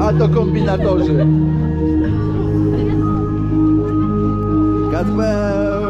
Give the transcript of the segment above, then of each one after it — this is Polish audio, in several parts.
A to kombinatorzy. Kacper!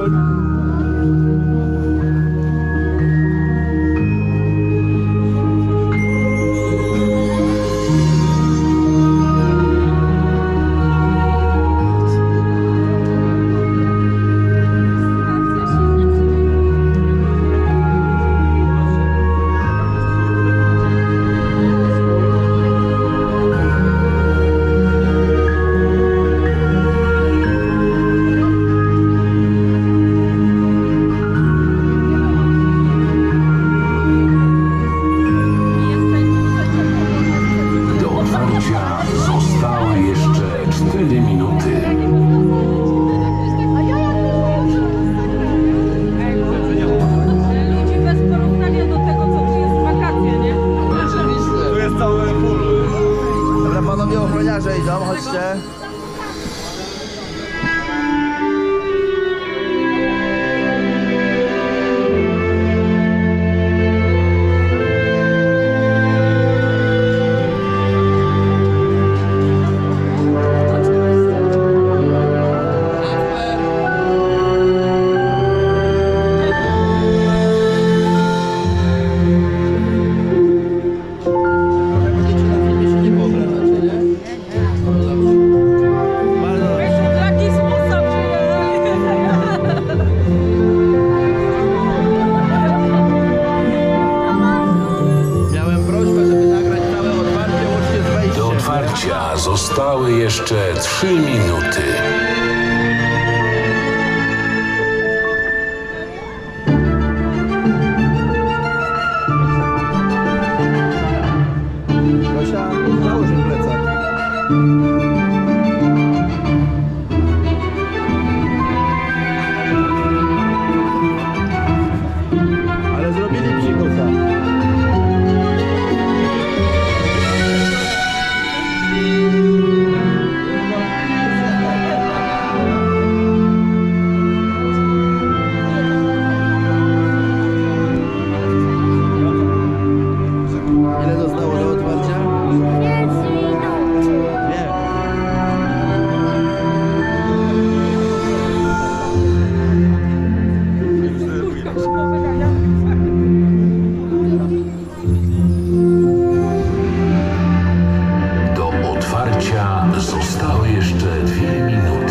otwarcia zostały jeszcze dwie minuty.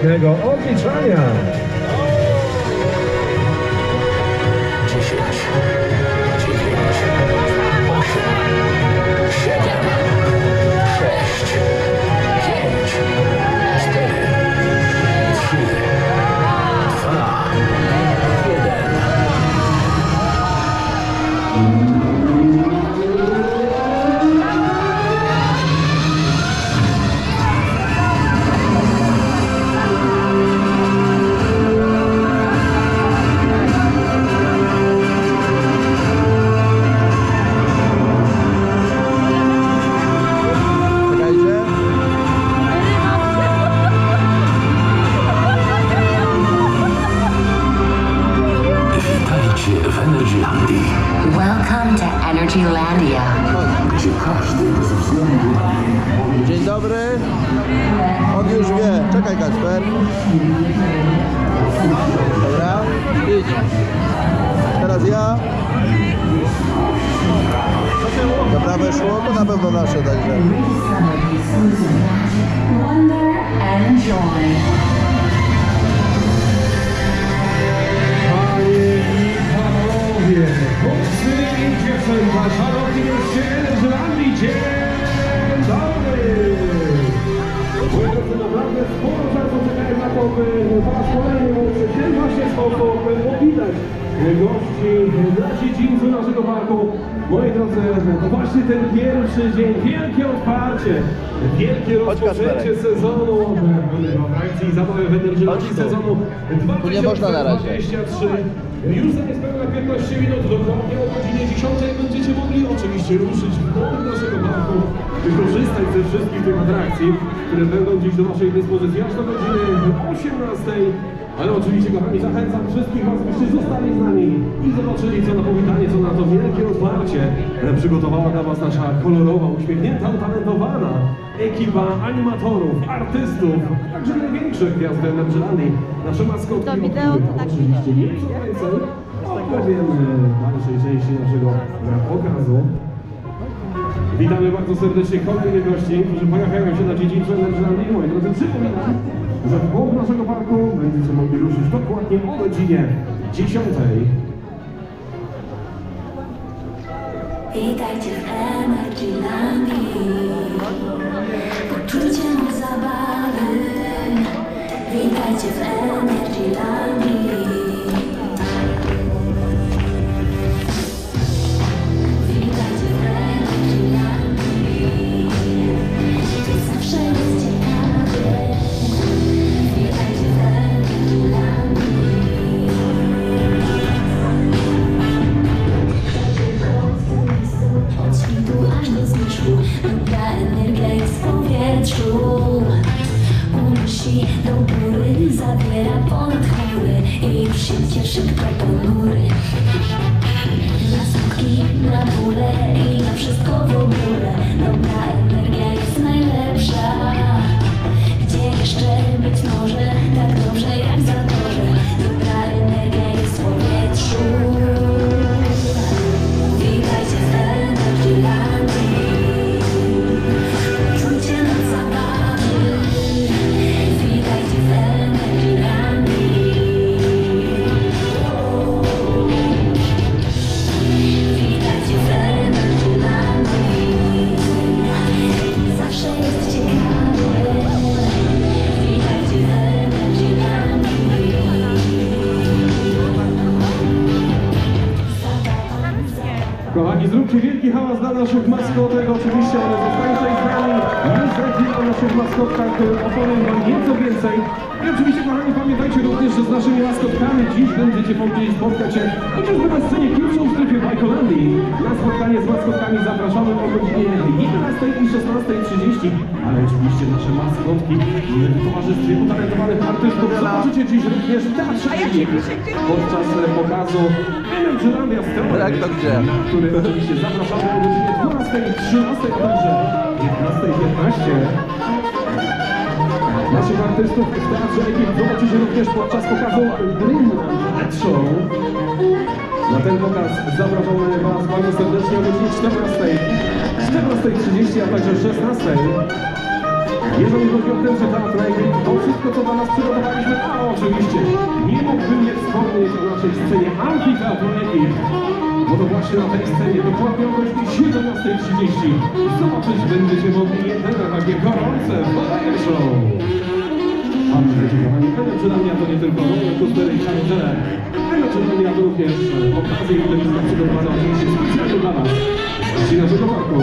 technicznego odliczania. Na to, by po raz kolejny móc w ten właśnie sposób powitać gości na dziedzińcu naszego parku. Moi drodzy, to właśnie ten pierwszy dzień, wielkie otwarcie, wielkie rozpoczęcie sezonu atrakcji i zabawy w tu. sezonu Tu nie można na razie. 2023. Już za niespełna 15 minut, dokładnie o godzinie 10 będziecie mogli oczywiście ruszyć w głąb naszego parku, wykorzystać ze wszystkich tych atrakcji, które będą dziś do Waszej dyspozycji aż do godziny 18. Ale oczywiście, kochani, zachęcam wszystkich Was, byście zostali z nami i zobaczyli, co na powitanie, co na to wielkie otwarcie przygotowała dla Was nasza kolorowa, uśmiechnięta, utalentowana ekipa animatorów, artystów, a także największe gwiazdy Energylandii. Nasze maskotki, To wideo to tak oczywiście nieco więcej opowiem w dalszej części naszego pokazu. Witamy bardzo serdecznie kolejnych gości, którzy pojawiają się na dziedzińcu Energylandii. Moi drodzy, przypominam, że w głąb naszego parku będziecie mogli ruszyć dokładnie o godzinie 10. Witajcie w Energylandii Poczucie moc zabawy. Witajcie w Energylandii góry Zabiera ponad chmury I cieszy kto ponury. Na smutki, na bóle I na wszystko w ogóle. Dobra dziś będziecie mogli spotkać się chociażby na scenie pierwszą w strefie Bajkolandii. Na spotkanie z maskotkami zapraszamy o godzinie 11 i 16.30. Ale oczywiście nasze maskotki w towarzystwie utalentowanych artystów zobaczycie dziś również w Teatrze podczas pokazu Energylandia Story Jak to gdzie? na który oczywiście zapraszamy o godzinie 12 i 13, a także 15 Naszych artystów w Teatrze Egipt zobaczycie również podczas pokazu Dreamland Show. Na ten pokaz zapraszamy Was bardzo serdecznie o godzinie 14, 14.30, a także 16. Jeżeli chodzi o ten teatr Egipt, to wszystko co dla nas przygotowaliśmy, a oczywiście nie mógłbym nie wspomnieć o naszej scenie Amfiteatru Egipt. Bo to właśnie na tej scenie dokładnie o godzinie 17.30 zobaczyć będziecie mogli jedyne takie gorące fire show. Energylandia to nie tylko roller coastery i karuzele. Energylandia to również okazje i telewizja przygotowana oczywiście specjalnie dla Was. Z naszego parku.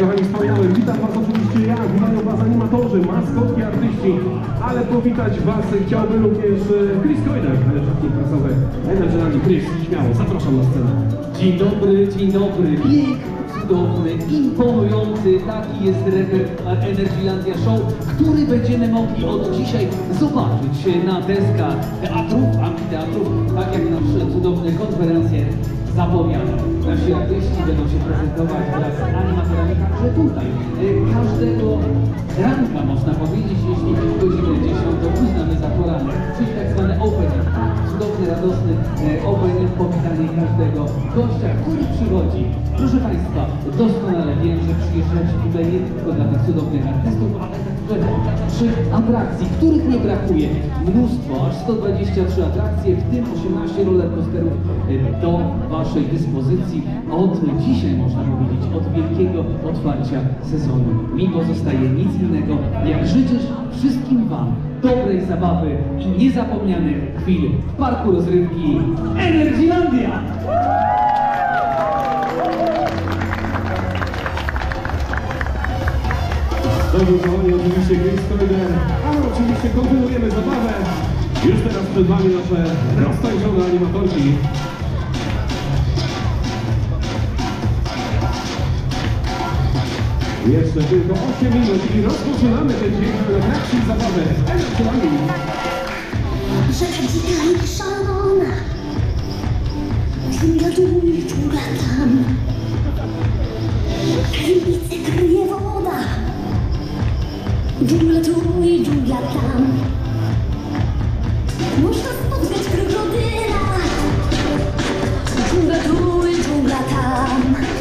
Kochani wspominałem, witam Was oczywiście ja, witają Was animatorzy, maskotki, ale powitać Was chciałby również e, Chris Coyner, rzecznik prasowy Energylandii. Chris, śmiało, zapraszam na scenę. Dzień dobry, dzień dobry. I cudowny, imponujący, taki jest repertuar Energylandia Show, który będziemy mogli od dzisiaj zobaczyć na deskach teatrów, amfiteatrów, tak jak nasz cudowny konferencjer zapowiada. Nasi artyści będą się prezentować wraz z animatorami także tutaj. E, Każdego ranka można powiedzieć, jeśli godzinę 10 uznamy za poranek, czyli tak zwany opening. Cudowny, radosny e, opening, powitanie każdego gościa, który przychodzi. Proszę Państwa, doskonale wiem, że przyjeżdżacie tutaj nie tylko dla tych cudownych artystów, ale także naszych atrakcji, których nie brakuje. Mnóstwo, aż 123 atrakcje, w tym 18 rollercoasterów e, do Waszej dyspozycji. Od dzisiaj, można powiedzieć, od wielkiego otwarcia sezonu. Mi pozostaje nic innego, jak życzyć wszystkim Wam dobrej zabawy i niezapomnianych chwil w parku rozrywki Energylandia! Dobrze, kochani, oczywiście Chris Corridor, ale oczywiście kontynuujemy zabawę. Już teraz przed Wami nasze roztańczone animatorki. Jeszcze tylko 8 minut i rozpoczynamy ten dzień atrakcji zabawy Energy Rzeka dzika i szalona Dżungla tu i dżungla tam. Tajemnice kryje woda. Dżungla tu i dżungla tam Można spotkać krokodyla Dżungla tu i dżungla tam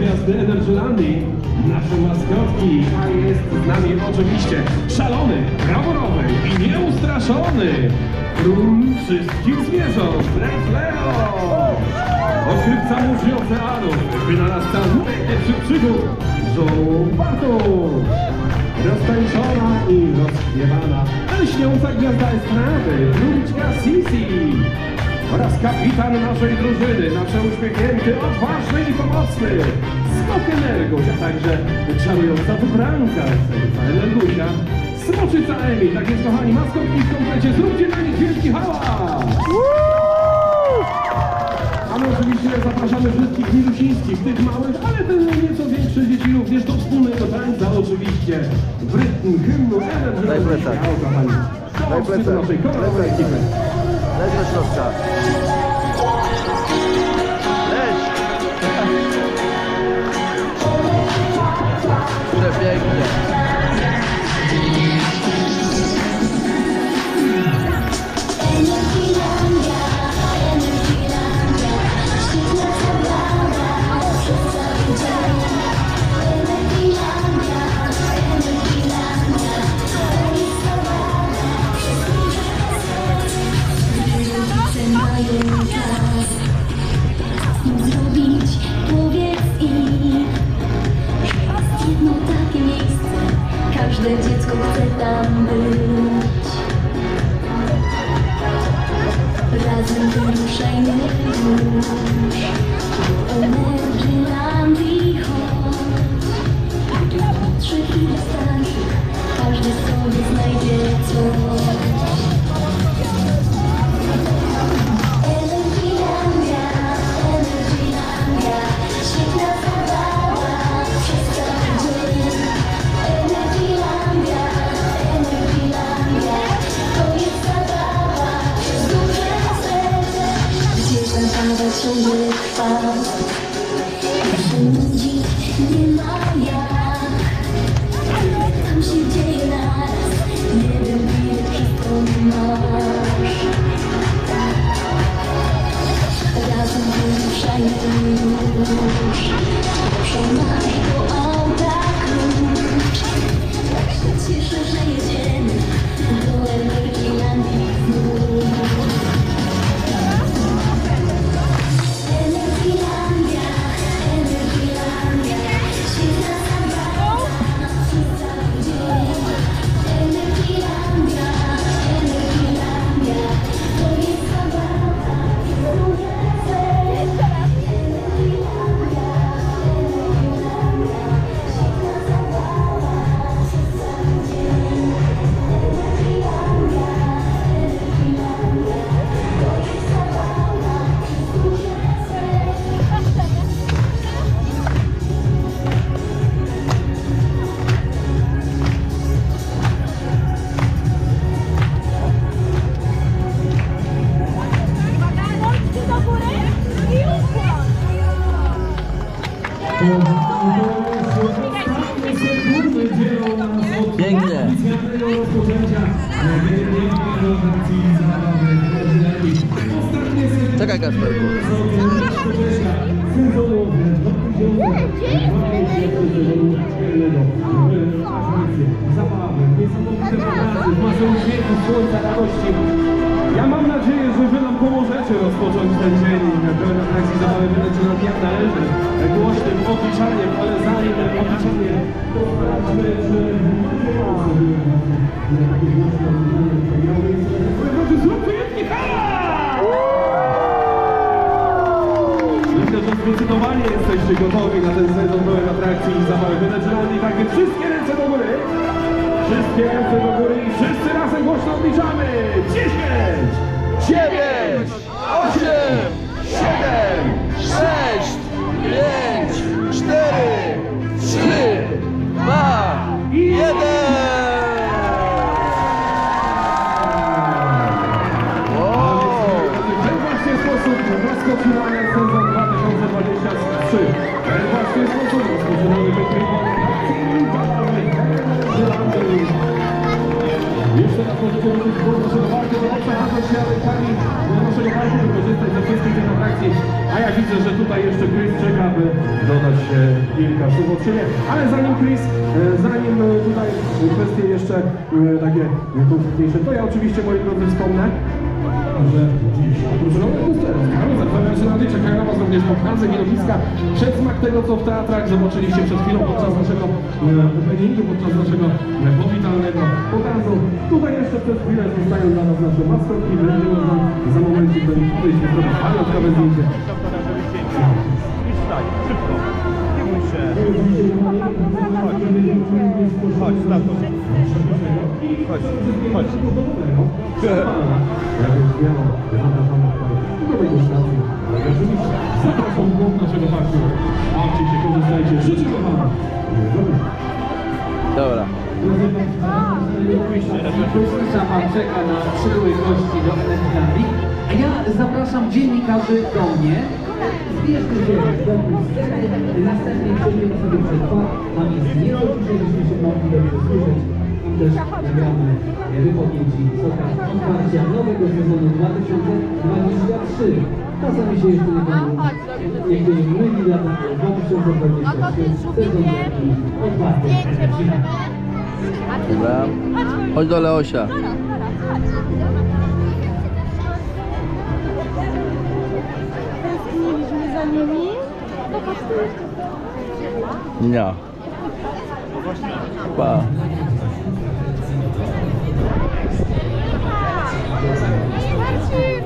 gwiazdy Energylandii, nasze maskotki, a jest z nami oczywiście szalony, braworowy i nieustraszony król wszystkich zwierząt, Drake Leo! Odkrywca mózgi oceanów, wynalazca najlepszych przygód, Joe Bartusz! Roztańczona i rozśpiewana, lśniąca gwiazda estrady, króliczka Sisi oraz kapitan naszej drużyny, nasze uśmiechnięty, odważny i pomocny, Smok Energuś, a także czarująca wybranka serca Energusia, Smoczyca Emi, tak jest kochani, maskotki w komplecie, zróbcie na nich wielki hałas! A my oczywiście zapraszamy wszystkich milusińskich, tych małych, ale te nieco większe dzieci również do wspólnego tańca oczywiście w rytm hymnu plecak. kochani. Do plecak. naszej kolorowej ekipy. Leć do środka. Leć. Przepięknie. to you. Pięknie. Czekaj Kasperku. Ja mam nadzieję, że Wy nam pomożecie rozpocząć ten dzień atrakcji zabawy wylecie na jak należy, głośnym odliczaniem, ale zanim odliczanie, to sprawdźmy, czy! Myślę, że zdecydowanie jesteście gotowi na ten sezon pełen atrakcji i zabawy Wenezueli. Takie wszystkie ręce do góry. Wszystkie ręce do góry i wszyscy razem głośno odliczamy. 10, 9, 8, A ja widzę, że tutaj jeszcze Chris czeka, by dodać kilka słów od siebie. Ale zanim Chris, e, zanim e, tutaj kwestie jeszcze e, takie konkretniejsze, to ja oczywiście, moi drodzy, wspomnę, że boosterów, ale zapewniam się na tej czekają na Was również pokazy, widowiska, przedsmak tego, co w teatrach zobaczyliście przed chwilą podczas naszego e, openingu, podczas naszego e, powitalnego pokazu. Tutaj jeszcze przez chwilę zostają dla nas nasze maskotki, będzie można za momencik do nich podejść zrobić pamiątkowe zdjęcie. Szybko. Się. Chodź, staw to. Chodź, chodź. Zapraszam głąb naszego parku. Bawcie się, korzystajcie. Życzę kochani. Dobra. Szafan czeka na przybyłych gości do Energii. A ja zapraszam dziennikarzy do mnie. Zbierzmy się wokół sceny, następnie przejdziemy sobie przed dwa. Tam jest nieco dzisiaj, żebyśmy się mogli dobrze słyszeć. Tam też nagramy wypowiedzi z okazji otwarcia nowego sezonu 2023. Czasami się jeszcze nie będą, jakby myli lata 2023 sezon taki otwarty. Dobra. Chodź do Leosia. Tęskniliśmy Nie. Pa.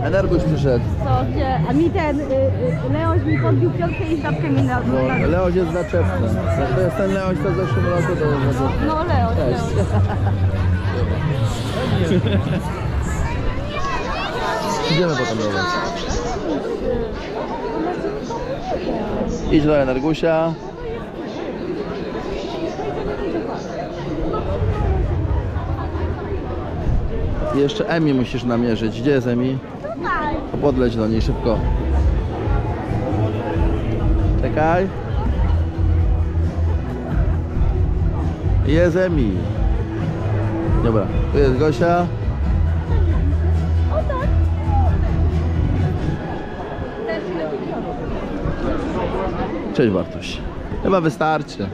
Energuś przyszedł. Co, gdzie? A mi ten, y, y, Leoś mi podbił piątkę i stawkę mi na Bo Leoś jest zaczepny. To jest ten Leoś, co w zeszłym roku to to- No Leoś, Cześć. Leoś. Idziemy potem do was. Idź do Energusia. Jeszcze Emi musisz namierzyć. Gdzie jest Emi? To Podleć do niej szybko. Czekaj. Jest Emi. Dobra, tu jest Gosia. Cześć Bartuś. Chyba wystarczy.